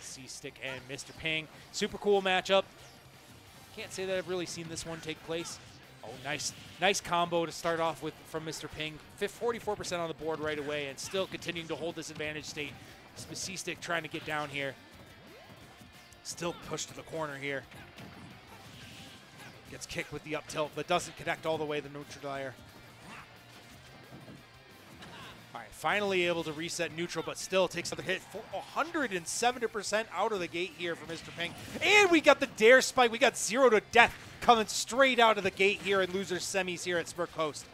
C-Stick and Mr. Ping. Super cool matchup. Can't say that I've really seen this one take place. Oh, nice, nice combo to start off with from Mr. Ping. 44% on the board right away, and still continuing to hold this advantage state. C-Stick trying to get down here. Still pushed to the corner here. Gets kicked with the up tilt, but doesn't connect all the way the neutral dyer. Finally able to reset neutral, but still takes another hit. 170% out of the gate here for Mr. Ping. And we got the dair spike. We got zero to death coming straight out of the gate here in loser semis here at Smirk Host.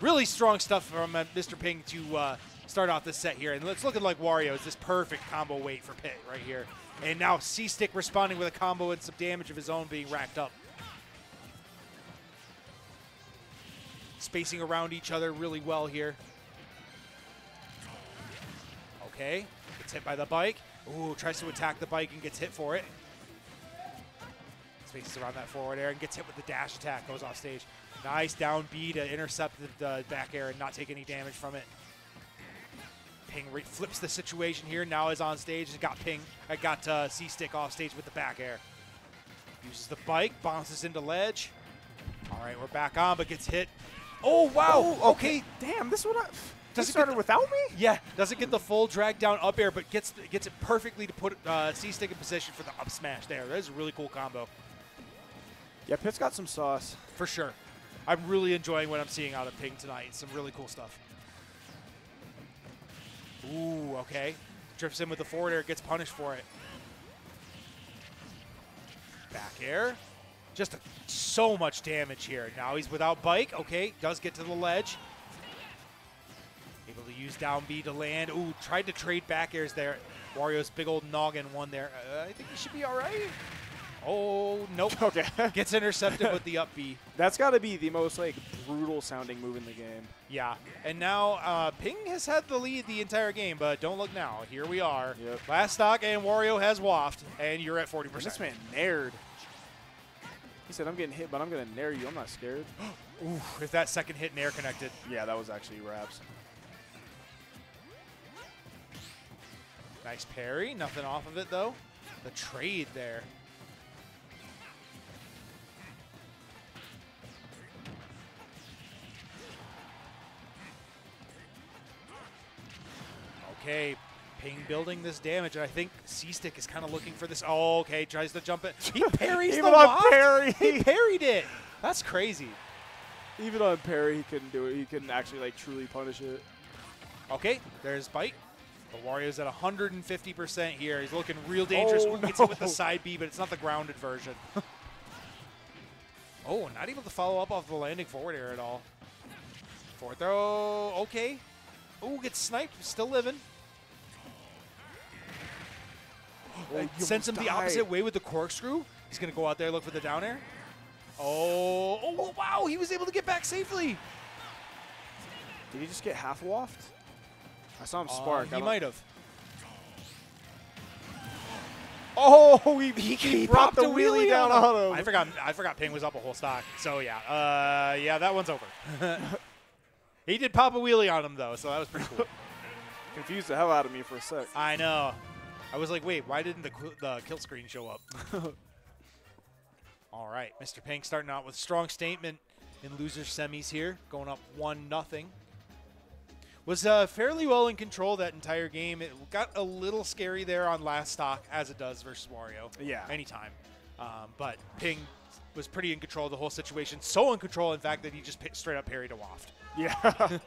Really strong stuff from uh, Mr. Ping to uh, start off this set here. And it's looking like Wario is this perfect combo weight for Pit right here. And now C-Stick responding with a combo and some damage of his own being racked up. Spacing around each other really well here. Okay, gets hit by the bike. Ooh, tries to attack the bike and gets hit for it. Spaces around that forward air and gets hit with the dash attack, goes off stage. Nice down B to intercept the uh, back air and not take any damage from it. Ping flips the situation here. Now is on stage. Has got Ping. I got uh, C stick off stage with the back air. Uses the bike, bounces into ledge. All right, we're back on, but gets hit. Oh wow! Oh, okay. Damn, this one. Does Does it it started get- without me? Yeah, doesn't get the full drag down up air, but gets gets it perfectly to put uh, C stick in position for the up smash there. That is a really cool combo Yeah, Pit's got some sauce. for sure. I'm really enjoying what I'm seeing out of Ping tonight. Some really cool stuff. Ooh, okay. Drifts in with the forward air, gets punished for it. Back air. Just a, so much damage here. Now he's without bike. Okay, does get to the ledge. To use down B to land. Ooh, tried to trade back airs there. Wario's big old noggin one there. Uh, I think he should be all right. Oh, nope. Okay. Gets intercepted with the up B. That's got to be the most like brutal sounding move in the game. Yeah, and now uh, Ping has had the lead the entire game, but don't look now. Here we are. Yep. Last stock, and Wario has waft, and you're at 40%. This man naired. He said, "I'm getting hit, but I'm gonna nair you. I'm not scared." Ooh, if that second hit nair connected. yeah, that was actually raps. Nice parry. Nothing off of it, though. The trade there. Okay, Ping building this damage, and I think C-Stick is kind of looking for this. Oh, okay, tries to jump it. He parries Even the on parry. He parried it. That's crazy. Even on parry, he couldn't do it. He couldn't actually like truly punish it. Okay, there's bite. The Wario's at 150% here. He's looking real dangerous. Oh, Ooh, gets hit with the side B, but it's not the grounded version. oh, not able to follow up off the landing forward air at all. Forward throw. Okay. Ooh, gets sniped. Still living. Oh, sends him almost the opposite way with the corkscrew. He's going to go out there look for the down air. Oh, oh, wow. He was able to get back safely. Did he just get half waft? I saw him Uh, spark. I he might have. Oh, he, he, He brought the a wheelie down on him. I forgot. I forgot. Ping was up a whole stock. So yeah. Uh, yeah, that one's over. he did pop a wheelie on him though, so that was pretty cool. Confused the hell out of me for a sec. I know. I was like, wait, why didn't the the kill screen show up? All right, Mr. Ping starting out with strong statement in loser semis here, going up one nothing. Was uh, fairly well in control that entire game. It got a little scary there on last stock, as it does versus Wario. Yeah. anytime. Um, but Ping was pretty in control of the whole situation. So in control, in fact, that he just straight up parried a waft. Yeah.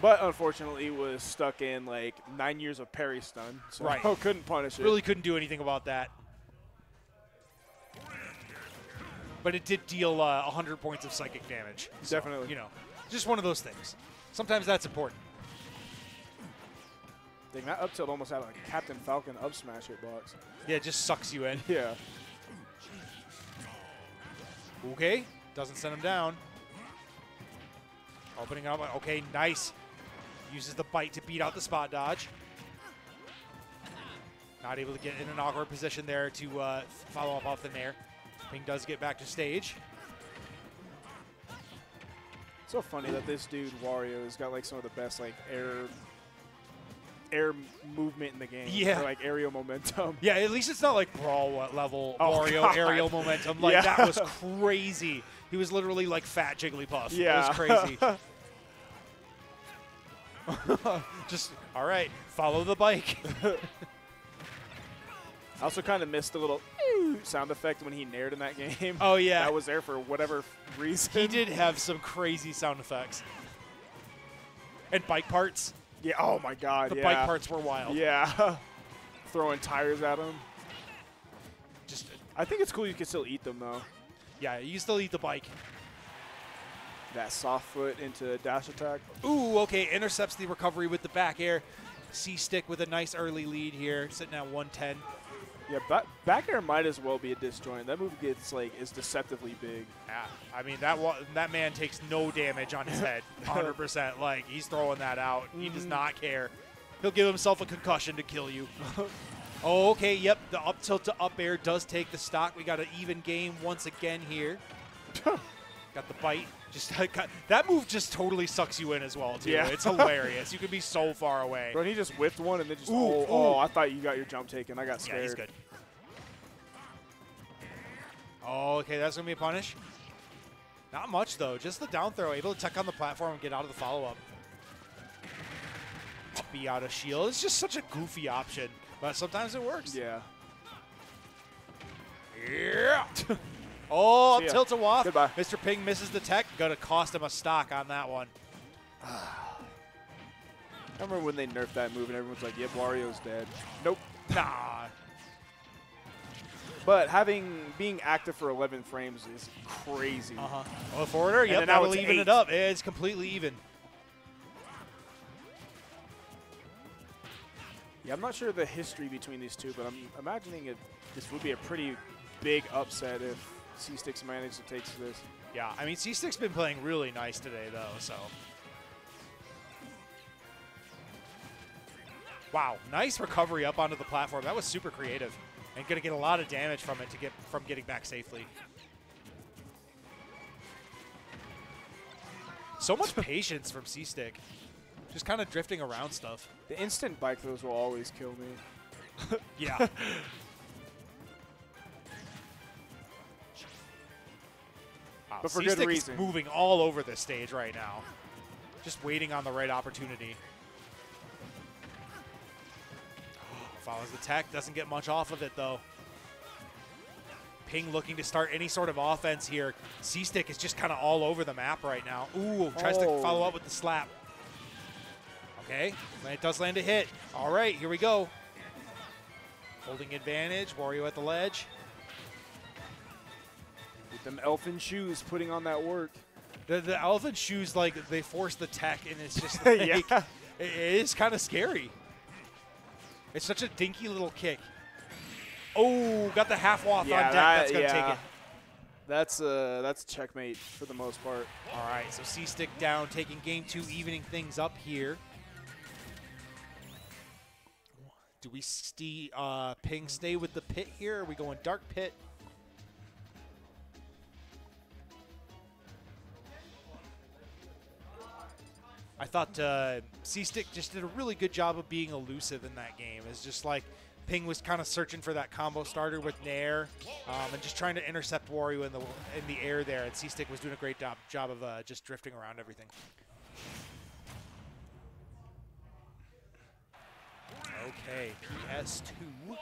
but unfortunately, was stuck in like nine years of parry stun, so Right. couldn't punish it. Really couldn't do anything about that. But it did deal uh, 100 points of psychic damage. So, Definitely. You know, just one of those things. Sometimes that's important. Dang, that up tilt almost had like Captain Falcon up smash hitbox. Yeah, it just sucks you in. Yeah. Okay, doesn't send him down. Opening up. Okay, nice. Uses the bite to beat out the spot dodge. Not able to get in an awkward position there to uh, follow up off the nair. Ping does get back to stage. So funny that this dude Wario has got like some of the best like air air movement in the game. Yeah. Or like aerial momentum. Yeah, at least it's not like brawl level Oh, Wario God. aerial momentum. Like Yeah. that was crazy. He was literally like fat Jigglypuff. Yeah. It was crazy. Just all right, follow the bike. I also kind of missed the little sound effect when he naired in that game. Oh yeah, That was there for whatever reason. he did have some crazy sound effects. And bike parts. Yeah. Oh my God. The yeah. bike parts were wild. Yeah. Throwing tires at him. Just uh, I think it's cool you can still eat them though. yeah, you still eat the bike. That soft foot into dash attack. Ooh, okay, intercepts the recovery with the back air. C stick with a nice early lead here, sitting at 110. Yeah, back, back air might as well be a disjoint. That move gets like is deceptively big. Yeah, I mean that that man takes no damage on his head, 100%. Like he's throwing that out. He does mm-hmm. not care. He'll give himself a concussion to kill you. oh, okay. Yep, the up tilt to up air does take the stock. We got an even game once again here. got the bite. Just that move just totally sucks you in as well too. Yeah. It's hilarious. You could be so far away. Bro, and he just whipped one and then just Ooh, oh, oh ooh. oh, I thought you got your jump taken. I got scared. Yeah, he's good. Oh, okay, that's gonna be a punish. Not much though, just the down throw, able to tuck on the platform and get out of the follow up. Be out of shield. It's just such a goofy option, but sometimes it works. Yeah. Yeah. oh, tilt a waff. Goodbye. Mr. Ping misses the tech. Gonna cost him a stock on that one. I remember when they nerfed that move and everyone's like, "Yep, Wario's dead." Nope. Nah. But having being active for 11 frames is crazy. Uh huh. Oh, forward air. And Yep, then now that'll it's even eight. it up. It's completely even. Yeah, I'm not sure the history between these two, but I'm imagining it. This would be a pretty big upset if C Sticks managed to take this. Yeah, I mean, C-Stick's been playing really nice today, though, so. Wow, nice recovery up onto the platform. That was super creative. And going to get a lot of damage from it to get from getting back safely. So much patience from C-Stick. Just kind of drifting around stuff. The instant bike throws will always kill me. Yeah. But for good C-Stick is reason. moving all over the stage right now. Just waiting on the right opportunity. Follows the tech, doesn't get much off of it though. Ping looking to start any sort of offense here. C-Stick is just kind of all over the map right now. Ooh, tries to Oh. follow up with the slap. Okay, it does land a hit. All right, here we go. Holding advantage, Wario at the ledge. With them elfin shoes putting on that work. The, the elephant shoes, like, they force the tech, and it's just like, Yeah. it- it is kind of scary. It's such a dinky little kick. Oh, got the half waff Yeah, on deck. that- That's going to yeah. take it. That's uh that's checkmate for the most part. All right, so C stick down, taking game two, evening things up here. Do we stay, uh, ping stay with the pit here? Are we going dark pit? I thought uh, C Stick just did a really good job of being elusive in that game. It's just like Ping was kind of searching for that combo starter with Nair um, and just trying to intercept Wario in the in the air there. And C Stick was doing a great job job of uh, just drifting around everything. Okay, PS2. What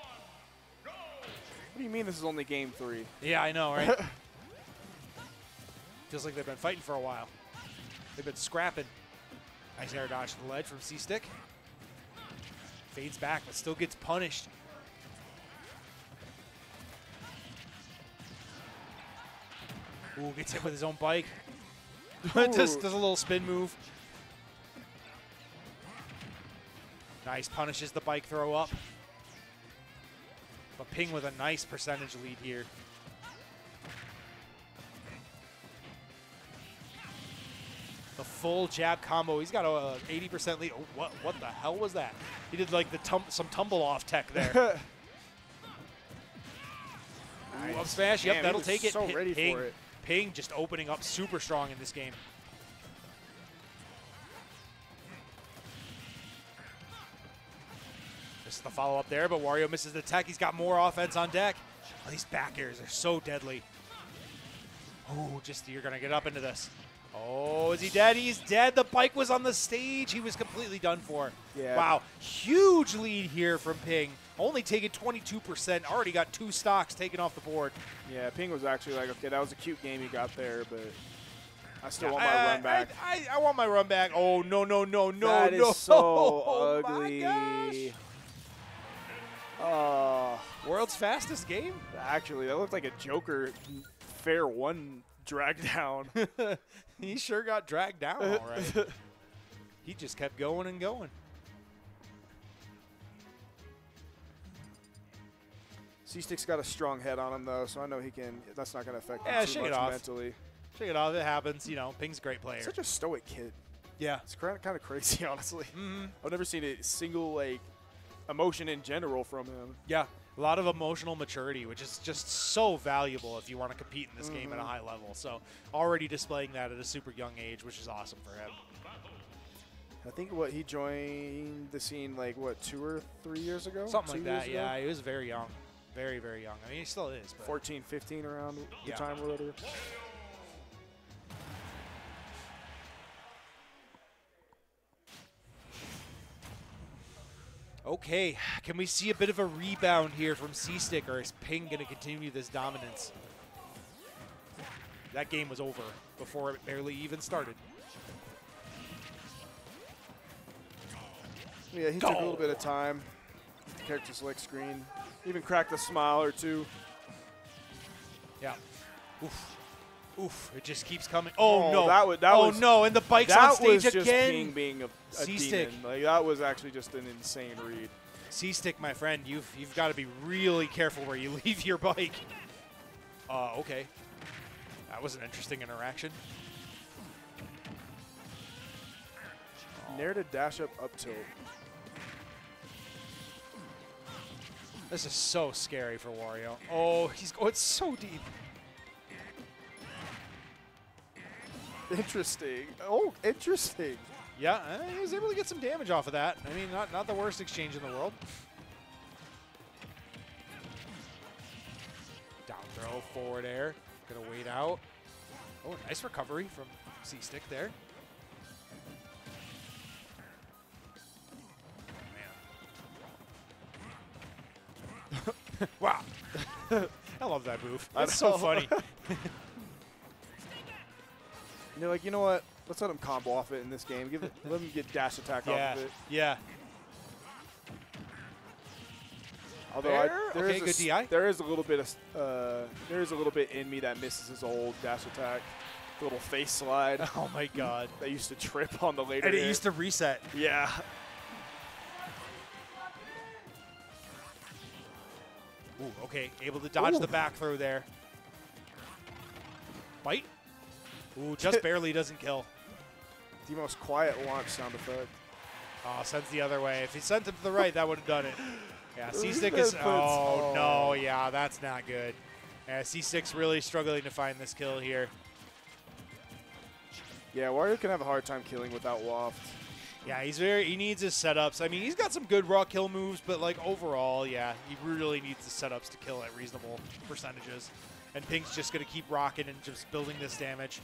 do you mean this is only game three? Yeah, I know, right? Feels like they've been fighting for a while. They've been scrapping. Nice air dodge to the ledge from C-Stick. Fades back, but still gets punished. Ooh, gets hit with his own bike. does, Ooh. does a little spin move. Nice, punishes the bike throw up. But Ping with a nice percentage lead here. Full jab combo. He's got a 80% lead. Oh, what, what the hell was that? He did like the tum- some tumble off tech there. Ooh, up smash. Yep, Damn, he that'll take it. so ready Ping, for it. Ping just opening up super strong in this game. Misses the follow up there, but Wario misses the tech. He's got more offense on deck. Oh, these back airs are so deadly. Oh, just you're gonna get up into this. Oh, is he dead? He's dead. The bike was on the stage. He was completely done for. Yeah. Wow, huge lead here from Ping. Only taking 22%. Already got two stocks taken off the board. Yeah, Ping was actually like, okay, that was a cute game you got there, but I still Yeah, want my I, run back. I, I, I want my run back. Oh no no no no That is no! so Oh, my ugly. gosh. Oh, World's fastest game. actually, that looked like a Joker fair one drag down. he sure got dragged down all right. he just kept going and going. C-Stick's got a strong head on him though, so I know he can. That's not going to affect Yeah, him too shake much it off. mentally. Check it out. It happens. You know, Ping's a great player. Such a stoic kid. yeah. It's kind of, kind of crazy, honestly. hmm I've never seen a single like emotion in general from him. Yeah. A lot of emotional maturity, which is just so valuable if you want to compete in this game at a Mhm. high level. So already displaying that at a super young age, which is awesome for him. I think what he joined the scene like what two or three years ago, Something Two like that. years ago? Yeah, he was very young. Very, very young. I mean, he still is. But 14, 15 around the Yeah. time or Okay, can we see a bit of a rebound here from C-Stick, or is Ping going to continue this dominance? That game was over before it barely even started. Yeah, he took a little bit of time. Character select screen. Even cracked a smile or two. Yeah. Oof. Oof. It just keeps coming. Oh, Oh, no. that was- that oh was- no, and the bike's on stage again. That was just. Ping being a, a demon. Like that was actually just an insane read. C-Stick, my friend, you've you've got to be really careful where you leave your bike. Uh, okay. That was an interesting interaction. Nair to dash up up tilt. This is so scary for Wario. Oh, he's going so deep. Interesting. Oh, interesting. Yeah, uh, he was able to get some damage off of that. I mean, not not the worst exchange in the world. Down throw, forward air. Gonna wait out. Oh, nice recovery from C-Stick there. Wow. I love that move. That's so funny. And they're like, you know what? Let's let him combo off it in this game. Give it, let him get dash attack yeah. off of it. Yeah. Although Fair. I, there Okay, is a good s- DI. there is a little bit of uh, there is a little bit in me that misses his old dash attack, the little face slide Oh my god. that used to trip on the later. And it hit. used to reset. yeah. Ooh, okay, able to dodge Ooh. the back throw there. Bite. Ooh, just barely doesn't kill. The most quiet launch sound effect. Oh, sends the other way. If he sent him to the right, that would have done it. Yeah, Look at C-Stick that is. puts- Oh, no, yeah, that's not good. Yeah, C-Stick's really struggling to find this kill here. Yeah, Wario can have a hard time killing without waft. Yeah, he's very. He needs his setups. I mean, he's got some good raw kill moves, but like overall, yeah, he really needs the setups to kill at reasonable percentages. And Ping's just gonna keep rocking and just building this damage.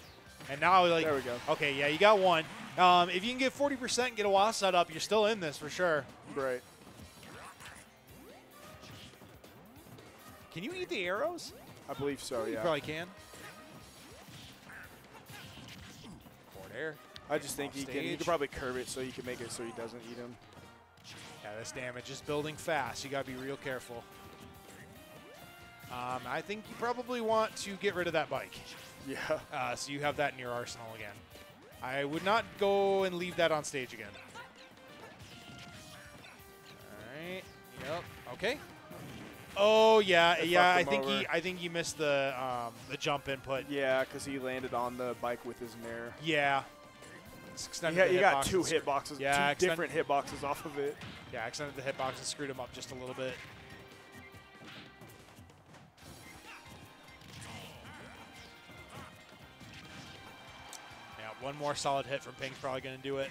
And now, like, There we go. okay, yeah, you got one. Um, if you can get 40% and get a WAS set up, you're still in this for sure. Right. Can you eat the arrows? I believe so. You Yeah. You probably can. Forward air. I just think he can. Stage. could probably curve it so you can make it so he doesn't eat him. Yeah, this damage is building fast. You got to be real careful. Um, I think you probably want to get rid of that bike. Yeah. Uh, so you have that in your arsenal again. I would not go and leave that on stage again. All right. Yep. Okay. Oh yeah, It yeah. I think he. I think he missed the um, the jump input. Yeah, because he landed on the bike with his nair. Yeah. He, extended got- the he got two hitboxes, Yeah, two different hitboxes off of it. Yeah, extended the hitbox and screwed him up just a little bit. One more solid hit from Ping's probably going to do it.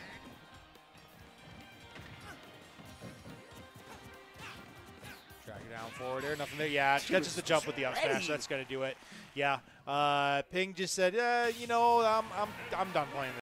Drag it down forward air, nothing there. Yeah, She catches the jump with the up smash. ready. That's going to do it. Yeah. Uh, Ping just said, uh, you know, I'm, I'm, I'm done playing